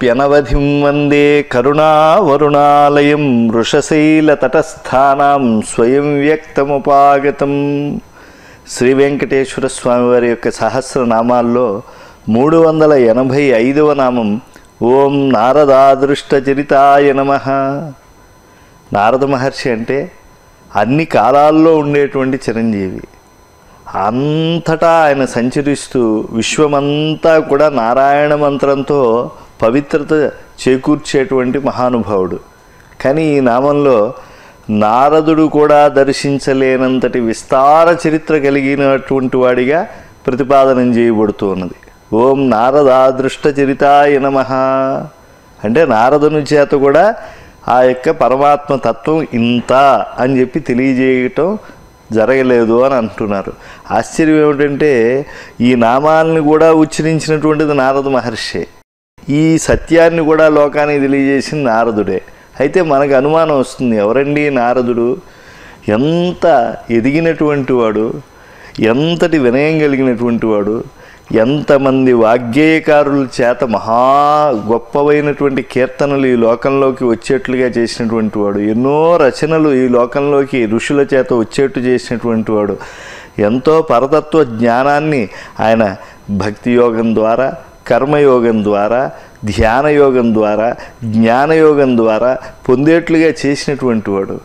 శుష్కమప్యనవధిం వందే కరుణావరుణాలయం వృషశైలతటస్థానాం స్వయం వ్యక్తముపాగతం శ్రీ వెంకటేశ్వర స్వామివారి యొక్క సహస్రనామాల్లో మూడు వందల ఎనభై ఐదవ నామం ఓం నారదాదృష్టచరితాయ నమ. నారద మహర్షి అంటే అన్ని కాలాల్లో ఉండేటువంటి చిరంజీవి. అంతటా ఆయన సంచరిస్తూ విశ్వమంతా కూడా నారాయణ మంత్రంతో పవిత్రత చేకూర్చేటువంటి మహానుభావుడు. కానీ ఈ నామంలో నారదుడు కూడా దర్శించలేనంతటి విస్తార చరిత్ర కలిగినటువంటి వాడిగా ప్రతిపాదనం చేయబడుతూ ఉన్నది. ఓం నారదాదృష్ట చరితాయ నమ. అంటే నారదుని చేత కూడా ఆ యొక్క పరమాత్మ తత్వం ఇంత అని చెప్పి తెలియజేయటం జరగలేదు అని అంటున్నారు. ఆశ్చర్యం ఏమిటంటే ఈ నామాల్ని కూడా ఉచ్చరించినటువంటిది నారద మహర్షి. ఈ సత్యాన్ని కూడా లోకానికి తెలియజేసింది నారదుడే. అయితే మనకు అనుమానం వస్తుంది ఎవరండి నారదుడు? ఎంత ఎదిగినటువంటి వాడు? ఎంతటి వినయం కలిగినటువంటి వాడు? ఎంతమంది వాగ్గేయకారుల చేత మహా గొప్పవైనటువంటి కీర్తనలు ఈ లోకంలోకి వచ్చేట్లుగా చేసినటువంటి వాడు? ఎన్నో రచనలు ఈ లోకంలోకి ఋషుల చేత వచ్చేట్టు చేసినటువంటి వాడు? ఎంతో పరతత్వ జ్ఞానాన్ని ఆయన భక్తి యోగం ద్వారా కర్మయోగం ద్వారా ధ్యానయోగం ద్వారా జ్ఞానయోగం ద్వారా పొందేట్లుగా చేసినటువంటి వాడు.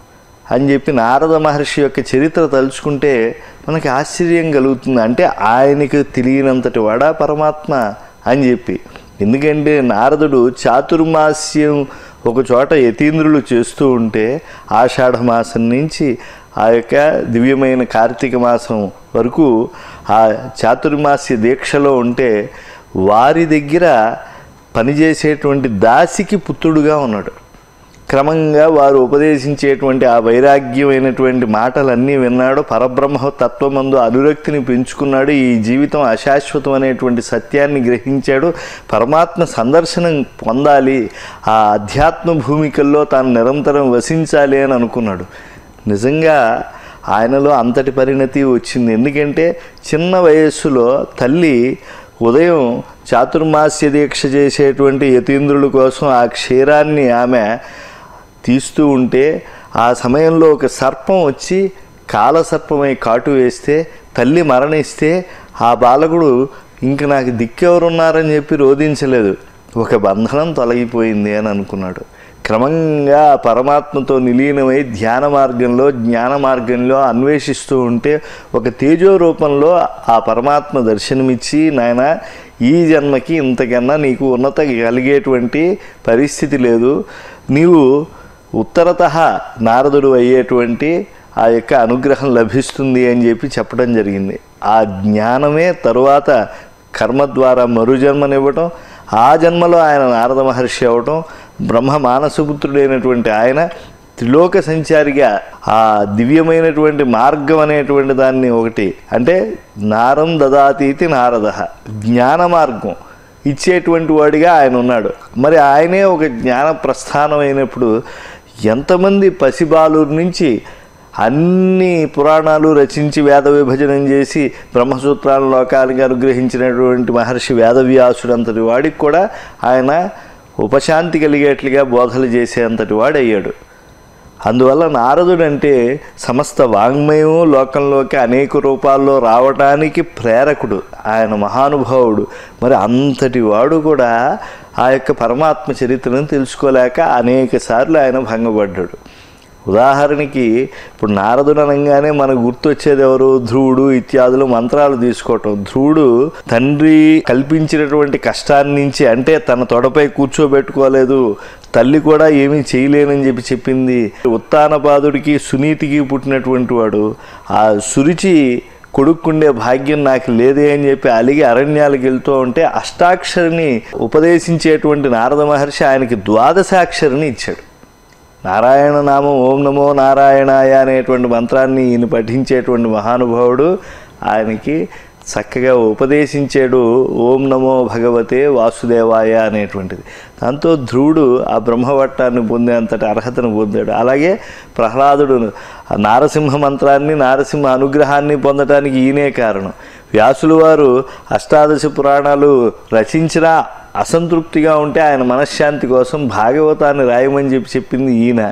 అని చెప్పి నారద మహర్షి యొక్క చరిత్ర తలుచుకుంటే మనకి ఆశ్చర్యం కలుగుతుంది. అంటే ఆయనకు తెలియనంతటి వాడా పరమాత్మ అని చెప్పి. ఎందుకంటే నారదుడు చాతుర్మాస్యం ఒక చోట యతీంద్రులు చేస్తూ ఉంటే ఆషాఢ మాసం నుంచి ఆ యొక్క దివ్యమైన కార్తీక మాసం వరకు ఆ చాతుర్మాస్య దీక్షలో ఉంటే వారి దగ్గర పనిచేసేటువంటి దాసికి పుత్రుడుగా ఉన్నాడు. క్రమంగా వారు ఉపదేశించేటువంటి ఆ వైరాగ్యమైనటువంటి మాటలన్నీ విన్నాడు. పరబ్రహ్మ తత్వమందు అనురక్తిని పెంచుకున్నాడు. ఈ జీవితం అశాశ్వతం అనేటువంటి సత్యాన్ని గ్రహించాడు. పరమాత్మ సందర్శనం పొందాలి. ఆ అధ్యాత్మ భూమికల్లో తాను నిరంతరం వసించాలి అని అనుకున్నాడు. నిజంగా ఆయనలో అంతటి పరిణతి వచ్చింది. ఎందుకంటే చిన్న వయస్సులో తల్లి ఉదయం చాతుర్మాస్య దీక్ష చేసేటువంటి యతీంద్రుల కోసం ఆ క్షీరాన్ని ఆమె తీస్తూ ఉంటే ఆ సమయంలో ఒక సర్పం వచ్చి కాలసర్పమై కాటు వేస్తే తల్లి మరణిస్తే ఆ బాలకుడు ఇంక నాకు దిక్కెవరున్నారని చెప్పి రోధించలేదు. ఒక బంధనం తొలగిపోయింది అని అనుకున్నాడు. క్రమంగా పరమాత్మతో నిలీనమై ధ్యాన మార్గంలో జ్ఞాన మార్గంలో అన్వేషిస్తూ ఉంటే ఒక తేజో రూపంలో ఆ పరమాత్మ దర్శనమిచ్చి నాయన ఈ జన్మకి ఇంతకన్నా నీకు ఉన్నత కలిగేటువంటి పరిస్థితి లేదు. నీవు ఉత్తరత నారదుడు అయ్యేటువంటి ఆ యొక్క అనుగ్రహం లభిస్తుంది అని చెప్పి చెప్పడం జరిగింది. ఆ జ్ఞానమే తరువాత కర్మ ద్వారా మరు జన్మనివ్వటం ఆ జన్మలో ఆయన నారద మహర్షి అవ్వటం బ్రహ్మ మానసపుత్రుడైనటువంటి ఆయన త్రిలోక సంచారిగా ఆ దివ్యమైనటువంటి మార్గం అనేటువంటి దాన్ని ఒకటి అంటే నారం దదాతీతి నారద జ్ఞాన మార్గం ఇచ్చేటువంటి వాడిగా ఆయన ఉన్నాడు. మరి ఆయనే ఒక జ్ఞాన ప్రస్థానం అయినప్పుడు ఎంతమంది పసిబాలూరు నుంచి అన్ని పురాణాలు రచించి వేద విభజనం చేసి బ్రహ్మసూత్రాల లోకానికి అనుగ్రహించినటువంటి మహర్షి వేదవ్యాసుడు అంతటి వాడికి కూడా ఆయన ఉపశాంతి కలిగేట్లుగా బోధలు చేసేంతటి వాడయ్యాడు. అందువల్ల నారదుడు అంటే సమస్త వాంగ్మయము లోకంలోకి అనేక రూపాల్లో రావటానికి ప్రేరకుడు ఆయన మహానుభావుడు. మరి అంతటి వాడు కూడా ఆ యొక్క పరమాత్మ చరిత్రను తెలుసుకోలేక అనేక సార్లు ఆయన భంగపడ్డాడు. ఉదాహరణకి ఇప్పుడు నారదుడు అనగానే మనకు గుర్తొచ్చేది ఎవరు? ధ్రువుడు ఇత్యాదులు మంత్రాలు తీసుకోవటం. ధ్రువుడు తండ్రి కల్పించినటువంటి కష్టాన్ని నుంచి అంటే తన తొడపై కూర్చోబెట్టుకోలేదు. తల్లి కూడా ఏమీ చేయలేనని చెప్పి చెప్పింది. ఉత్తానపాదుడికి సునీతికి పుట్టినటువంటి వాడు. ఆ సురిచి కొడుక్కుండే భాగ్యం నాకు లేదే అని చెప్పి అలిగి అరణ్యాలకు వెళ్తూ ఉంటే అష్టాక్షరిని ఉపదేశించేటువంటి నారద మహర్షి ఆయనకి ద్వాదశాక్షరిని ఇచ్చాడు. నారాయణ నామం ఓం నమో నారాయణాయ అనేటువంటి మంత్రాన్ని ఈయన పఠించేటువంటి మహానుభావుడు ఆయనకి చక్కగా ఉపదేశించాడు ఓం నమో భగవతే వాసుదేవాయ అనేటువంటిది. దాంతో ధ్రువుడు ఆ బ్రహ్మవట్టాన్ని పొందేంతటి అర్హతను పొందాడు. అలాగే ప్రహ్లాదుడు నారసింహ మంత్రాన్ని నారసింహ అనుగ్రహాన్ని పొందటానికి ఈయనే కారణం. వ్యాసులు వారు అష్టాదశ పురాణాలు రచించినా అసంతృప్తిగా ఉంటే ఆయన మనశ్శాంతి కోసం భాగవతాన్ని రాయమని చెప్పి చెప్పింది ఈయన.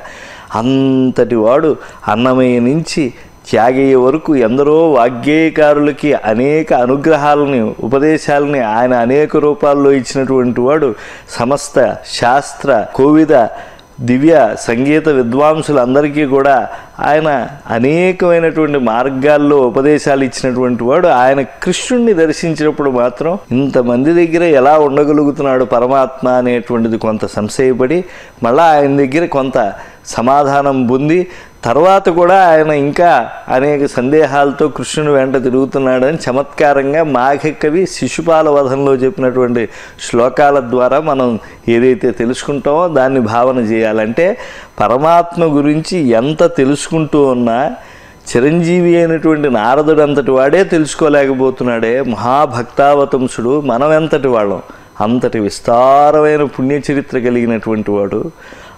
అంతటి వాడు అన్నమయ్య నుంచి త్యాగయ్య వరకు ఎందరో వాగ్గేయకారులకి అనేక అనుగ్రహాలని ఉపదేశాలని ఆయన అనేక రూపాల్లో ఇచ్చినటువంటి వాడు సమస్త శాస్త్ర కోవిద దివ్య సంగీత విద్వాంసులందరికీ కూడా ఆయన అనేకమైనటువంటి మార్గాల్లో ఉపదేశాలు ఇచ్చినటువంటి వాడు. ఆయన కృష్ణుణ్ణి దర్శించినప్పుడు మాత్రం ఇంతమంది దగ్గర ఎలా ఉండగలుగుతున్నాడు పరమాత్మ అనేటువంటిది కొంత సంశయపడి మళ్ళా ఆయన దగ్గర కొంత సమాధానం పొంది తర్వాత కూడా ఆయన ఇంకా అనేక సందేహాలతో కృష్ణుని వెంట తిరుగుతున్నాడని చమత్కారంగా మాఘకవి శిశుపాల వధంలో చెప్పినటువంటి శ్లోకాల ద్వారా మనం ఏదైతే తెలుసుకుంటామో దాన్ని భావన చేయాలంటే పరమాత్మ గురించి ఎంత తెలుసుకుంటూ ఉన్నా చిరంజీవి అయినటువంటి నారదుడు అంతటి వాడే తెలుసుకోలేకపోతున్నాడే. మహాభక్తావతంసుడు మనం ఎంతటి వాళ్ళం. అంతటి విస్తారమైన పుణ్యచరిత్ర కలిగినటువంటి వాడు.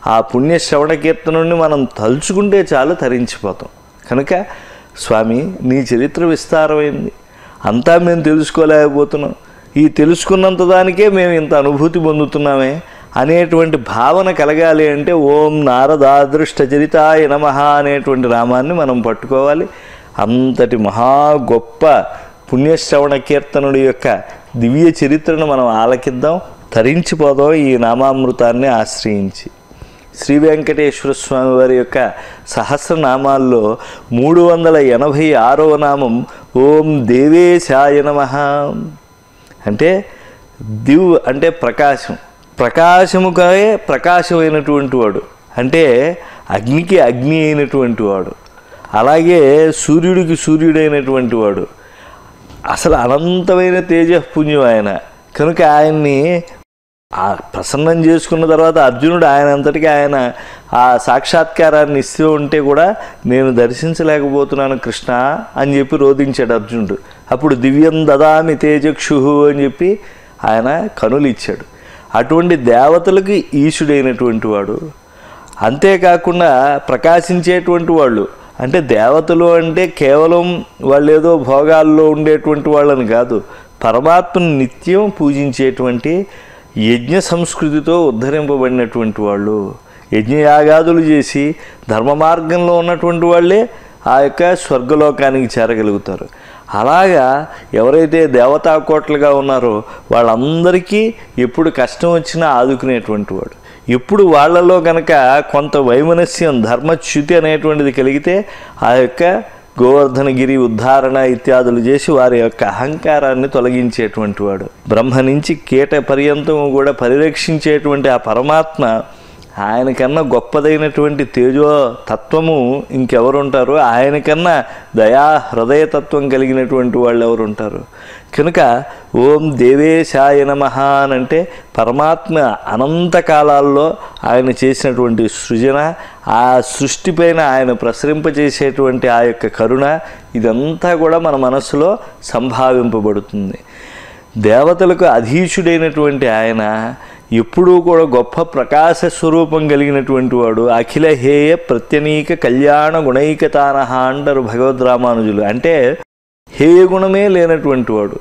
ఆ పుణ్య శ్రవణ కీర్తనుని మనం తలుచుకుంటే చాలు తరించిపోతాం. కనుక స్వామి నీ చరిత్ర విస్తారమైంది. అంతా మేము తెలుసుకోలేకపోతున్నాం. ఈ తెలుసుకున్నంత దానికే మేము ఇంత అనుభూతి పొందుతున్నామే అనేటువంటి భావన కలగాలి అంటే ఓం నారదాదృష్ట చరితాయ నమ అనేటువంటి నామాన్ని మనం పట్టుకోవాలి. అంతటి మహా గొప్ప పుణ్యశ్రవణ కీర్తనుడి యొక్క దివ్య చరిత్రను మనం ఆలకిద్దాం. తరించిపోదాం ఈ నామామృతాన్ని ఆశ్రయించి. శ్రీ వెంకటేశ్వర స్వామి వారి యొక్క సహస్రనామాల్లో మూడు వందల ఎనభై ఆరవ నామం ఓం దేవేశాయ నమ. అంటే దివ్ అంటే ప్రకాశం. ప్రకాశముకే ప్రకాశమైనటువంటి వాడు. అంటే అగ్నికి అగ్ని అయినటువంటి వాడు. అలాగే సూర్యుడికి సూర్యుడైనటువంటి వాడు. అసలు అనంతమైన తేజపుణ్యం ఆయన. కనుక ఆయన్ని ఆ ప్రసన్నం చేసుకున్న తర్వాత అర్జునుడు ఆయన అంతటికీ ఆయన ఆ సాక్షాత్కారాన్ని ఇస్తూ ఉంటే కూడా నేను దర్శించలేకపోతున్నాను కృష్ణ అని చెప్పి రోధించాడు అర్జునుడు. అప్పుడు దివ్యం దదామి తేజక్షు అని చెప్పి ఆయన కనులు ఇచ్చాడు. అటువంటి దేవతలకు ఈశుడైనటువంటి వాడు అంతేకాకుండా ప్రకాశించేటువంటి వాళ్ళు. అంటే దేవతలు అంటే కేవలం వాళ్ళు ఏదో భోగాల్లో ఉండేటువంటి వాళ్ళని కాదు పరమాత్మను నిత్యం పూజించేటువంటి యజ్ఞ సంస్కృతితో ఉద్ధరింపబడినటువంటి వాళ్ళు యజ్ఞయాగాదులు చేసి ధర్మ మార్గంలో ఉన్నటువంటి వాళ్ళే ఆ యొక్క స్వర్గలోకానికి చేరగలుగుతారు. అలాగా ఎవరైతే దేవతాకోట్లుగా ఉన్నారో వాళ్ళందరికీ ఎప్పుడు కష్టం వచ్చినా ఆదుకునేటువంటి వాడు. ఎప్పుడు వాళ్ళలో కనుక కొంత వైమనస్యం ధర్మచ్యుతి అనేటువంటిది కలిగితే ఆ యొక్క గోవర్ధనగిరి ఉద్ధారణ ఇత్యాదులు చేసి వారి యొక్క అహంకారాన్ని తొలగించేటువంటి వాడు. బ్రహ్మ నుంచి కీట పర్యంతము కూడా పరిరక్షించేటువంటి ఆ పరమాత్మ ఆయనకన్నా గొప్పదైనటువంటి తేజో తత్వము ఇంకెవరుంటారు? ఆయనకన్నా దయా హృదయతత్వం కలిగినటువంటి వాళ్ళు ఎవరుంటారు కనుక ఓం దేవేశాయ నమః అని అంటే పరమాత్మ అనంత కాలాల్లో ఆయన చేసినటువంటి సృజన ఆ సృష్టిపైన ఆయన ప్రసరింపజేసేటువంటి ఆ యొక్క కరుణ ఇదంతా కూడా మన మనసులో సంభావింపబడుతుంది. దేవతలకు అధీశుడైనటువంటి ఆయన ఎప్పుడూ కూడా గొప్ప ప్రకాశ స్వరూపం కలిగినటువంటి వాడు అఖిల హేయ ప్రత్యనీక కళ్యాణ గుణైకతానహ అంటారు భగవద్ రామానుజులు. అంటే హేయ గుణమే లేనటువంటి వాడు.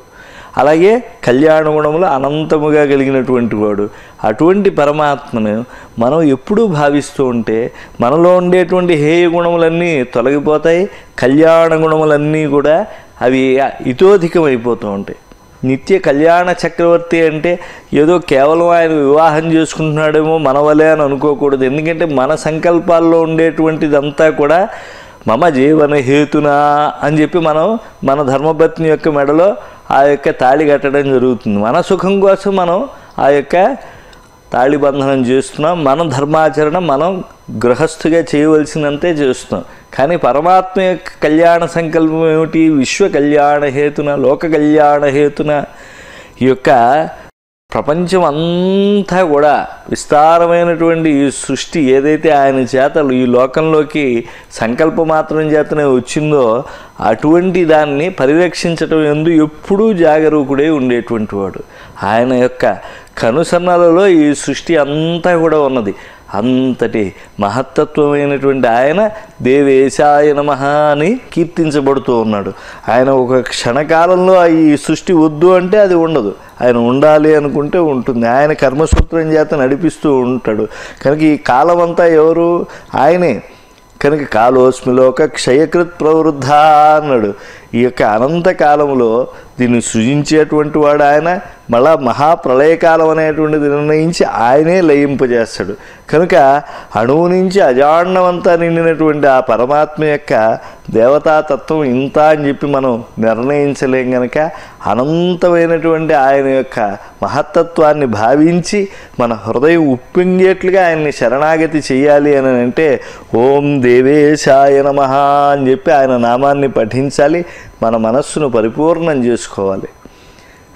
అలాగే కళ్యాణ గుణములు అనంతముగా కలిగినటువంటి వాడు. అటువంటి పరమాత్మను మనం ఎప్పుడూ భావిస్తూ ఉంటే మనలో ఉండేటువంటి హేయ గుణములన్నీ తొలగిపోతాయి. కళ్యాణ గుణములన్నీ కూడా అవి ఇతోధికమైపోతూ ఉంటాయి. నిత్య కళ్యాణ చక్రవర్తి అంటే ఏదో కేవలం ఆయన వివాహం చేసుకుంటున్నాడేమో మన వలే అని అనుకోకూడదు. ఎందుకంటే మన సంకల్పాల్లో ఉండేటువంటిదంతా కూడా మమ జీవన హేతునా అని చెప్పి మనం మన ధర్మపత్ని యొక్క మెడలో ఆ యొక్క తాళి కట్టడం జరుగుతుంది. మన సుఖం కోసం మనం ఆ యొక్క తాళి బంధనం చేస్తున్నాం. మన ధర్మాచరణ మనం గృహస్థుగా చేయవలసినంతే చేస్తున్నాం. కానీ పరమాత్మ యొక్క కళ్యాణ సంకల్పం ఏమిటి? విశ్వ కళ్యాణ హేతున లోక కళ్యాణ హేతున ఈ యొక్క ప్రపంచం అంతా కూడా విస్తారమైనటువంటి ఈ సృష్టి ఏదైతే ఆయన చేత ఈ లోకంలోకి సంకల్ప మాత్రం చేతనే వచ్చిందో అటువంటి దాన్ని పరిరక్షించటం ఎందు ఎప్పుడూ జాగరూకుడే ఉండేటువంటి వాడు. ఆయన యొక్క కనుసన్నలలో ఈ సృష్టి అంతా కూడా ఉన్నది. అంతటి మహత్తత్వమైనటువంటి ఆయన దేవేశాయ నమ అని కీర్తించబడుతూ ఉన్నాడు. ఆయన ఒక క్షణకాలంలో ఈ సృష్టి వద్దు అంటే అది ఉండదు. ఆయన ఉండాలి అనుకుంటే ఉంటుంది. ఆయన కర్మసూత్రం చేత నడిపిస్తూ ఉంటాడు. కనుక ఈ కాలం అంతా ఎవరు? ఆయనే. కనుక కాలోస్మిలోక క్షయకృత్ ప్రవృద్ధ అన్నాడు. ఈ యొక్క అనంత కాలంలో దీన్ని సృజించేటువంటి వాడు ఆయన మళ్ళా మహాప్రళయకాలం అనేటువంటిది నిర్ణయించి ఆయనే లయింపజేస్తాడు. కనుక అణువు నుంచి అజాండమంతా నిండినటువంటి ఆ పరమాత్మ యొక్క దేవతాతత్వం ఇంత అని చెప్పి మనం నిర్ణయించలేం గనక అనంతమైనటువంటి ఆయన యొక్క మహత్తత్వాన్ని భావించి మన హృదయం ఉప్పింగేట్లుగా ఆయన్ని శరణాగతి చేయాలి అని అంటే ఓం దేవేశాయ నమ అని చెప్పి ఆయన నామాన్ని పఠించాలి. మన మనస్సును పరిపూర్ణం చేసుకోవాలి.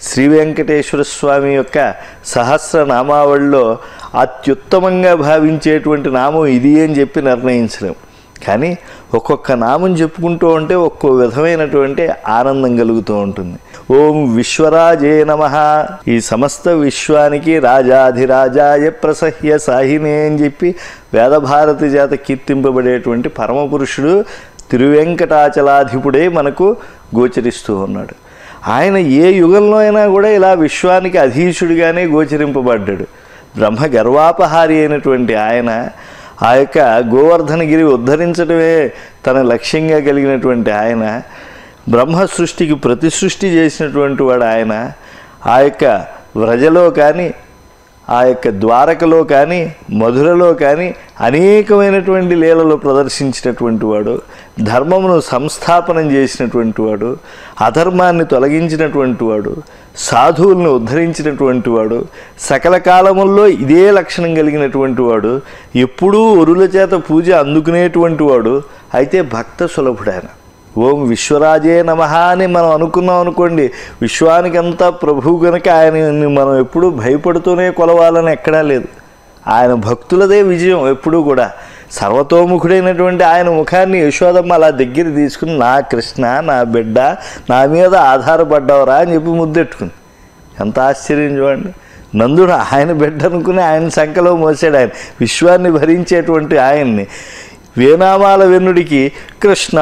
శ్రీ వెంకటేశ్వర స్వామి యొక్క సహస్రనామావళిలో అత్యుత్తమంగా భావించేటువంటి నామం ఇది అని చెప్పి నిర్ణయించలేం. కానీ ఒక్కొక్క నామం చెప్పుకుంటూ ఉంటే ఒక్కో విధమైనటువంటి ఆనందం కలుగుతూ ఉంటుంది. ఓం విశ్వరాజే నమ. ఈ సమస్త విశ్వానికి రాజాధిరాజాయ ప్రసహ్య సాహినే అని చెప్పి వేదభారతి చేత కీర్తింపబడేటువంటి పరమపురుషుడు తిరువెంకటాచలాధిపుడే మనకు గోచరిస్తూ ఉన్నాడు. ఆయన ఏ యుగంలో అయినా కూడా ఇలా విశ్వానికి అధీశుడిగానే గోచరింపబడ్డాడు. బ్రహ్మ గర్వాపహారి అయినటువంటి ఆయన ఆ యొక్క గోవర్ధనగిరి ఉద్ధరించడమే తన లక్ష్యంగా కలిగినటువంటి ఆయన బ్రహ్మ సృష్టికి ప్రతి సృష్టి చేసినటువంటి వాడు ఆయన. ఆ యొక్క వ్రజలో కానీ ఆ యొక్క ద్వారకలో కానీ మధురలో కానీ అనేకమైనటువంటి లీలలు ప్రదర్శించినటువంటి వాడు. ధర్మమును సంస్థాపనం చేసినటువంటి వాడు అధర్మాన్ని తొలగించినటువంటి వాడు సాధువులను ఉద్ధరించినటువంటి వాడు సకల కాలముల్లో ఇదే లక్షణం కలిగినటువంటి వాడు ఎప్పుడూ ఒరుల చేత పూజ అందుకునేటువంటి వాడు అయితే భక్త సులభుడైన. ఓం విశ్వరాజే నమ అని మనం అనుకున్నాం అనుకోండి విశ్వానికి అంతా ప్రభువు కనుక ఆయనని మనం ఎప్పుడూ భయపడుతూనే కొలవాలని ఎక్కడా లేదు. ఆయన భక్తులదే విజయం ఎప్పుడూ కూడా. సర్వతోముఖుడైనటువంటి ఆయన ముఖాన్ని యశోదమ్మ అలా దగ్గర తీసుకుని నా కృష్ణ నా బిడ్డ నా మీద ఆధారపడ్డావురా అని చెప్పి ముద్దెట్టుకుంది. ఎంత ఆశ్చర్యం చూడండి. నందుడు ఆయన బిడ్డ అనుకుని ఆయన సంఖలో మోసాడు ఆయన. విశ్వాన్ని భరించేటువంటి ఆయన్ని వేనామాల వెన్నుడికి కృష్ణ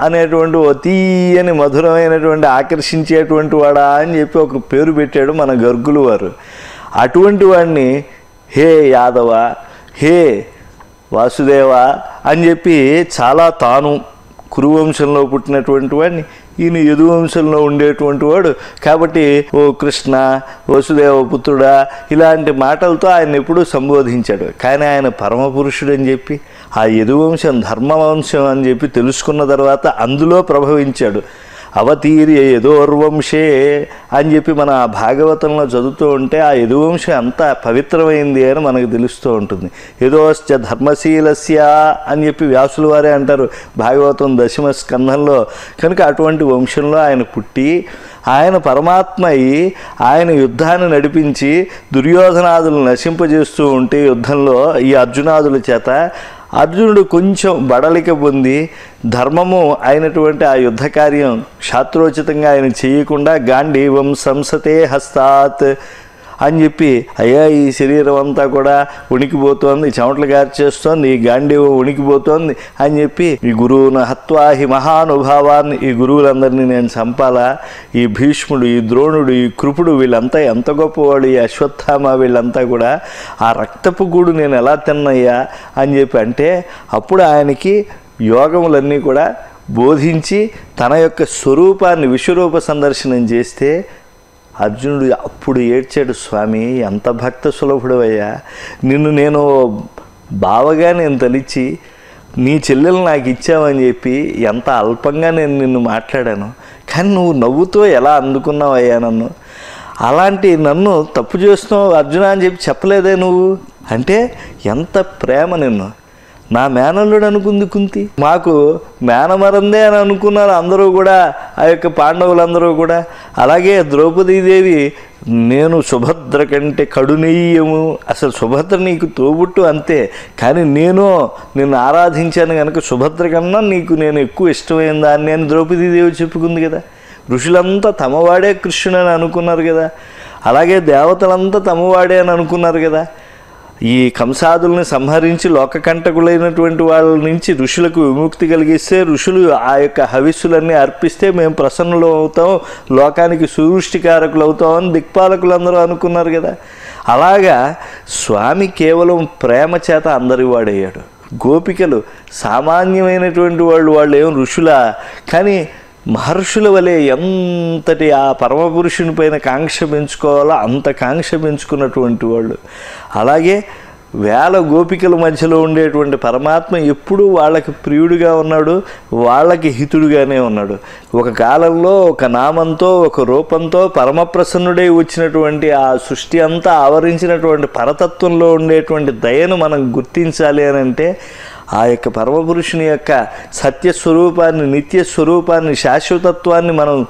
అనేటువంటి ఓ తీయని మధురమైనటువంటి ఆకర్షించేటువంటి వాడా అని చెప్పి ఒక పేరు పెట్టాడు మన గర్గులు వారు. అటువంటి వాడిని హే యాదవ హే వాసుదేవ అని చెప్పి చాలా తాను కురువంశంలో పుట్టినటువంటి వాడిని ఈయన యదువంశంలో ఉండేటువంటి వాడు. కాబట్టి ఓ కృష్ణ వసుదేవ పుత్రుడా ఇలాంటి మాటలతో ఆయన ఎప్పుడూ సంబోధించాడు. కానీ ఆయన పరమపురుషుడు అని చెప్పి ఆ యదువంశం ధర్మవంశం అని చెప్పి తెలుసుకున్న తర్వాత అందులో ప్రభవించాడు. అవతీర్య యదోర్వంశే అని చెప్పి మన ఆ భాగవతంలో చదువుతూ ఉంటే ఆ యదువంశం అంత పవిత్రమైంది అని మనకు తెలుస్తూ ఉంటుంది. యదోశ్చ ధర్మశీలస్య అని చెప్పి వ్యాసుల వారే అంటారు భాగవతం దశమ స్కంధంలో. కనుక అటువంటి వంశంలో ఆయన పుట్టి ఆయన పరమాత్మ అయి ఆయన యుద్ధాన్ని నడిపించి దుర్యోధనాదులు నశింపజేస్తూ ఉంటే యుద్ధంలో ఈ అర్జునాదుల చేత అర్జునుడు కొంచెం బడలిక పొంది ధర్మము అయినటువంటి ఆ యుద్ధ కార్యం శాస్త్రోచితంగా ఆయన చేయకుండా గాంధీవం సంసతే హస్తాత్ అని చెప్పి అయ్యా ఈ శరీరం అంతా కూడా ఉనికిపోతోంది చెమటలు గార్చేస్తోంది ఈ గాంధీవం ఉనికిపోతోంది అని చెప్పి ఈ గురువును హత్వా హి మహానుభావాన్ని ఈ గురువులందరినీ నేను చంపాలా? ఈ భీష్ముడు ఈ ద్రోణుడు ఈ కృపుడు వీళ్ళంతా ఎంత గొప్పవాడు ఈ అశ్వత్థామ వీళ్ళంతా కూడా ఆ రక్తపు గూడు నేను ఎలా తిన్నయ్యా? అని చెప్పి అంటే అప్పుడు ఆయనకి యోగములన్నీ కూడా బోధించి తన యొక్క స్వరూపాన్ని విశ్వరూప సందర్శనం చేస్తే అర్జునుడు అప్పుడు ఏడ్చాడు స్వామి ఎంత భక్త సులభుడవయ్యా. నిన్ను నేను బావగా నేను తలిచి నీ చెల్లెలు నాకు ఇచ్చావని చెప్పి ఎంత అల్పంగా నేను నిన్ను మాట్లాడాను. కానీ నువ్వు నవ్వుతో ఎలా అందుకున్నావయ్యా నన్ను? అలాంటి నన్ను తప్పు చేస్తున్నావు అర్జున అని చెప్పి చెప్పలేదే నువ్వు? అంటే ఎంత ప్రేమ నిన్ను. నా మేనల్లుడు అనుకుంది కుంతి. మాకు మేనమరందే అని అనుకున్నారు అందరూ కూడా ఆ యొక్క పాండవులందరూ కూడా. అలాగే ద్రౌపదీదేవి నేను సుభద్ర కంటే కడునీయము. అసలు సుభద్ర నీకు తోబుట్టు అంతే. కానీ నేను నిన్ను ఆరాధించాను కనుక సుభద్ర కన్నా నీకు నేను ఎక్కువ ఇష్టమైన దాన్ని అని ద్రౌపదీదేవి చెప్పుకుంది కదా. ఋషులంతా తమవాడే కృష్ణుడు అని అనుకున్నారు కదా. అలాగే దేవతలంతా తమవాడే అని అనుకున్నారు కదా. ఈ కంసాదుల్ని సంహరించి లోకకంటకులైనటువంటి వాళ్ళ నుంచి ఋషులకు విముక్తి కలిగిస్తే ఋషులు ఆ యొక్క హవిస్సులన్నీ అర్పిస్తే మేము ప్రసన్నులు అవుతాం లోకానికి సువృష్టికారకులు అవుతామని దిక్పాలకులందరూ అనుకున్నారు కదా. అలాగా స్వామి కేవలం ప్రేమ చేత అందరి వాడయ్యాడు. గోపికలు సామాన్యమైనటువంటి వాళ్ళు వాళ్ళు ఏం ఋషులా? కానీ మహర్షుల వలె ఎంతటి ఆ పరమపురుషుని పైన కాంక్ష పెంచుకోవాలో అంత కాంక్ష పెంచుకున్నటువంటి వాళ్ళు. అలాగే వేల గోపికల మధ్యలో ఉండేటువంటి పరమాత్మ ఎప్పుడూ వాళ్ళకి ప్రియుడిగా ఉన్నాడు వాళ్ళకి హితుడుగానే ఉన్నాడు. ఒక కాలంలో ఒక నామంతో ఒక రూపంతో పరమప్రసన్నుడై వచ్చినటువంటి ఆ సృష్టి అంతా ఆవరించినటువంటి పరతత్వంలో ఉండేటువంటి దయను మనం గుర్తించాలి అని అంటే ఆ యొక్క పరమపురుషుని యొక్క సత్యస్వరూపాన్ని నిత్య స్వరూపాన్ని శాశ్వతత్వాన్ని మనం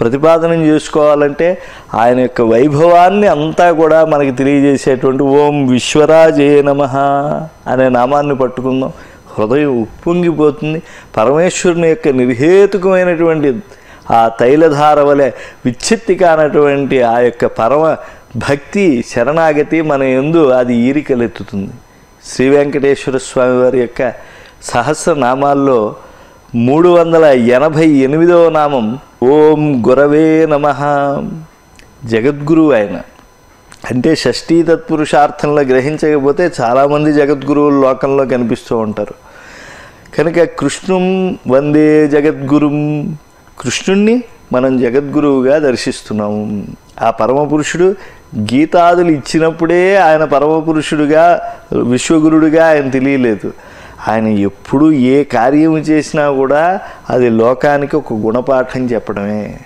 ప్రతిపాదన చేసుకోవాలంటే ఆయన యొక్క వైభవాన్ని అంతా కూడా మనకి తెలియజేసేటువంటి ఓం విశ్వరాజే నమ అనే నామాన్ని పట్టుకుందాం. హృదయం ఉప్పొంగిపోతుంది. పరమేశ్వరుని యొక్క నిర్హేతుకమైనటువంటి ఆ తైలధార వలె విచ్ఛిత్తి కానటువంటి ఆ యొక్క పరమ భక్తి శరణాగతి మన ఎందు అది ఈరికలెత్తుతుంది. శ్రీ వెంకటేశ్వర స్వామి వారి యొక్క సహస్రనామాల్లో మూడు వందల ఎనభై ఎనిమిదవ నామం ఓం గురవే నమ. జగద్గురువు ఆయన. అంటే షష్ఠీ తత్పురుషార్థంలో గ్రహించకపోతే చాలామంది జగద్గురువులు లోకంలో కనిపిస్తూ ఉంటారు. కనుక కృష్ణుం వందే జగద్గురుం. కృష్ణుణ్ణి మనం జగద్గురువుగా దర్శిస్తున్నాము. ఆ పరమపురుషుడు గీతాదులు ఇచ్చినప్పుడే ఆయన పరమపురుషుడుగా విశ్వగురుడుగా ఆయన తెలియలేదు. ఆయన ఎప్పుడు ఏ కార్యం చేసినా కూడా అది లోకానికి ఒక గుణపాఠం చెప్పడమే.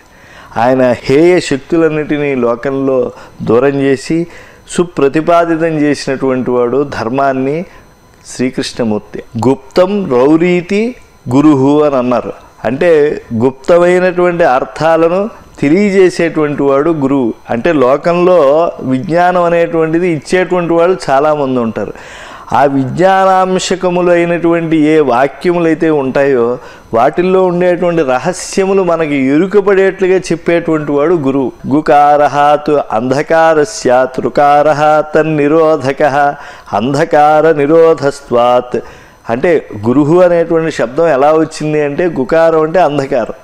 ఆయన హేయ శక్తులన్నిటినీ లోకంలో దూరం చేసి సుప్రతిపాదితం చేసినటువంటి వాడు ధర్మాన్ని శ్రీకృష్ణమూర్తి. గుప్తం రౌరీతి గురుహు అని అన్నారు. అంటే గుప్తమైనటువంటి అర్థాలను తెలియజేసేటువంటి వాడు గురువు. అంటే లోకంలో విజ్ఞానం అనేటువంటిది ఇచ్చేటువంటి వాళ్ళు చాలామంది ఉంటారు. ఆ విజ్ఞానాంశకములు అయినటువంటి ఏ వాక్యములు అయితే ఉంటాయో వాటిల్లో ఉండేటువంటి రహస్యములు మనకి ఎరుకపడేట్లుగా చెప్పేటువంటి వాడు గురువు. గుకారహాత్ అంధకారస్య తృకార నిరోధక అంధకార నిరోధస్వాత్. అంటే గురుహు అనేటువంటి శబ్దం ఎలా వచ్చింది అంటే గుకారం అంటే అంధకారం.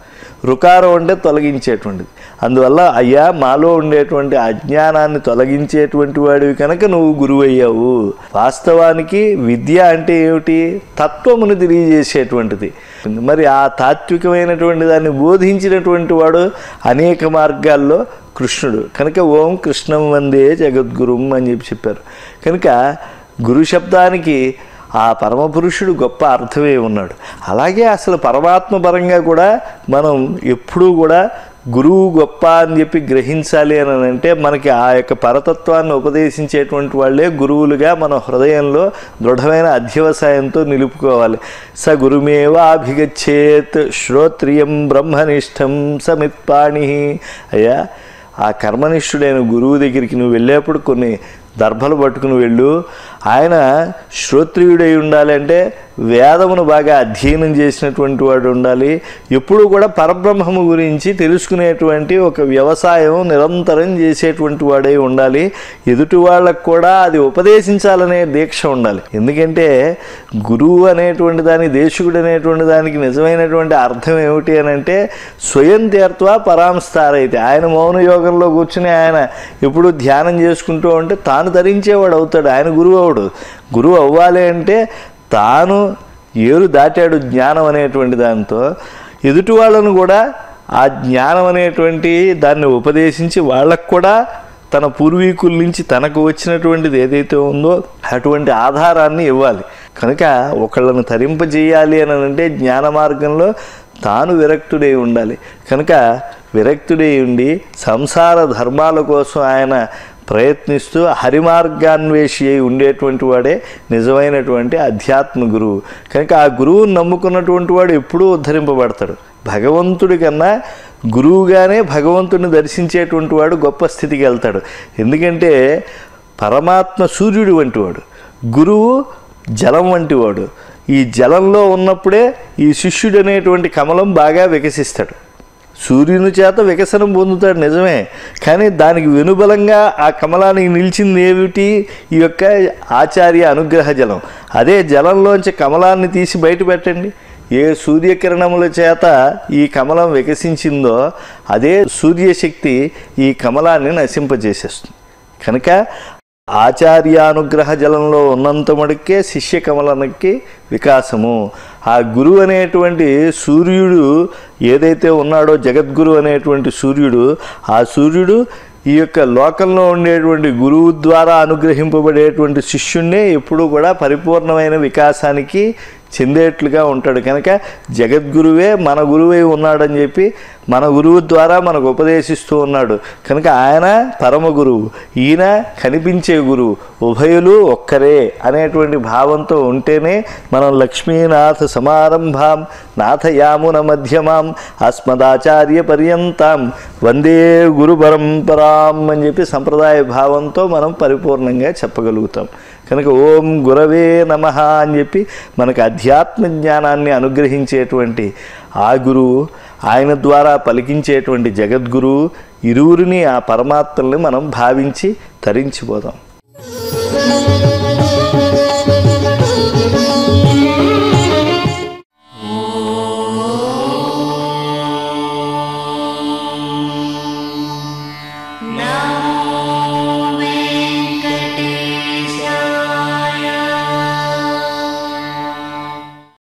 రుకారం అంటే తొలగించేటువంటిది. అందువల్ల అయ్యా మాలో ఉండేటువంటి అజ్ఞానాన్ని తొలగించేటువంటి వాడివి కనుక నువ్వు గురువు అయ్యావు వాస్తవానికి విద్య అంటే ఏమిటి? తత్వమును తెలియజేసేటువంటిది. మరి ఆ తాత్వికమైనటువంటి దాన్ని బోధించినటువంటి వాడు అనేక మార్గాల్లో కృష్ణుడు. కనుక ఓం కృష్ణం వందే జగద్గురుం అని చెప్పి చెప్పారు. కనుక గురు శబ్దానికి ఆ పరమపురుషుడు గొప్ప అర్థమే ఉన్నాడు. అలాగే అసలు పరమాత్మ పరంగా కూడా మనం ఎప్పుడూ కూడా గురువు గొప్ప అని చెప్పి గ్రహించాలి అని అంటే మనకి ఆ యొక్క పరతత్వాన్ని ఉపదేశించేటువంటి వాళ్ళే గురువులుగా మన హృదయంలో దృఢమైన అధ్యవసాయంతో నిలుపుకోవాలి. స గురుమేవాభిగచ్చేత్ శ్రోత్రియం బ్రహ్మనిష్టం సమిత్పాణి. అయ్యా ఆ కర్మనిష్ఠుడైన గురువు దగ్గరికి నువ్వు వెళ్ళేప్పుడు కొన్ని దర్భలు పట్టుకుని వెళ్ళు. ఆయన శ్రోత్రియుడై ఉండాలి అంటే వేదమును బాగా అధ్యయనం చేసినటువంటి వాడు ఉండాలి. ఎప్పుడూ కూడా పరబ్రహ్మము గురించి తెలుసుకునేటువంటి ఒక వ్యవసాయం నిరంతరం చేసేటువంటి వాడై ఉండాలి. ఎదుటి వాళ్ళకు కూడా అది ఉపదేశించాలనే దీక్ష ఉండాలి. ఎందుకంటే గురువు అనేటువంటి దాని దేశకుడు అనేటువంటి దానికి నిజమైనటువంటి అర్థం ఏమిటి అని అంటే స్వయం తీర్త్వ పరాంస్తారైతే ఆయన మౌన యోగంలో కూర్చుని ఆయన ఎప్పుడు ధ్యానం చేసుకుంటూ ఉంటే తాను ధరించేవాడు అవుతాడు. ఆయన గురువు అవడు గురువు అవ్వాలి అంటే తాను ఏరు దాటాడు జ్ఞానం అనేటువంటి దాంతో ఎదుటి వాళ్ళను కూడా ఆ జ్ఞానం అనేటువంటి దాన్ని ఉపదేశించి వాళ్ళకు కూడా తన పూర్వీకుల నుంచి తనకు వచ్చినటువంటిది ఏదైతే ఉందో అటువంటి ఆధారాన్ని ఇవ్వాలి. కనుక ఒకళ్ళను తరింపజేయాలి అని అంటే జ్ఞాన మార్గంలో తాను విరక్తుడై ఉండాలి. కనుక విరక్తుడై ఉండి సంసార ధర్మాల కోసం ఆయన ప్రయత్నిస్తూ హరిమార్గాన్వేషి అయి ఉండేటువంటి వాడే నిజమైనటువంటి అధ్యాత్మ గురువు. కనుక ఆ గురువును నమ్ముకున్నటువంటి వాడు ఎప్పుడూ ఉద్ధరింపబడతాడు. భగవంతుడి కన్నా గురువుగానే భగవంతుడిని దర్శించేటువంటి వాడు గొప్ప స్థితికి వెళ్తాడు. ఎందుకంటే పరమాత్మ సూర్యుడు వంటివాడు గురువు జలం వంటివాడు ఈ జలంలో ఉన్నప్పుడే ఈ శిష్యుడు అనేటువంటి కమలం బాగా వికసిస్తాడు. సూర్యుని చేత వికసనం పొందుతాడు నిజమే. కానీ దానికి వెనుబలంగా ఆ కమలానికి నిలిచింది ఏమిటి? ఈ యొక్క ఆచార్య అనుగ్రహ జలం. అదే జలంలోంచి కమలాన్ని తీసి బయట పెట్టండి. ఏ సూర్యకిరణముల చేత ఈ కమలం వికసించిందో అదే సూర్యశక్తి ఈ కమలాన్ని నశింపజేసేస్తుంది. కనుక ఆచార్యానుగ్రహ జలంలో ఉన్నంత మటుకే శిష్య కమలానికి వికాసము. ఆ గురువు అనేటువంటి సూర్యుడు ఏదైతే ఉన్నాడో జగద్గురు అనేటువంటి సూర్యుడు ఆ సూర్యుడు ఈ యొక్క లోకంలో ఉండేటువంటి గురువు ద్వారా అనుగ్రహింపబడేటువంటి శిష్యుణ్ణే ఎప్పుడూ కూడా పరిపూర్ణమైన వికాసానికి చెందేట్లుగా ఉంటాడు. కనుక జగద్గురువే మన గురువై ఉన్నాడని చెప్పి మన గురువు ద్వారా మనకు ఉపదేశిస్తూ ఉన్నాడు. కనుక ఆయన పరమ గురువు ఈయన కనిపించే గురువు ఉభయులు ఒక్కరే అనేటువంటి భావంతో ఉంటేనే మనం లక్ష్మీనాథ సమారంభాం నాథయామున మధ్యమాం అస్మదాచార్య పర్యంతం వందే గురు పరంపరాం అని చెప్పి సంప్రదాయ భావంతో మనం పరిపూర్ణంగా చెప్పగలుగుతాం. కనుక ఓం గురవే నమ అని చెప్పి మనకు అధ్యాత్మ జ్ఞానాన్ని అనుగ్రహించేటువంటి ఆ గురువు ఆయన ద్వారా పలికించేటువంటి జగద్గురు ఇరువురిని ఆ పరమాత్మల్ని మనం భావించి తరించిపోదాం.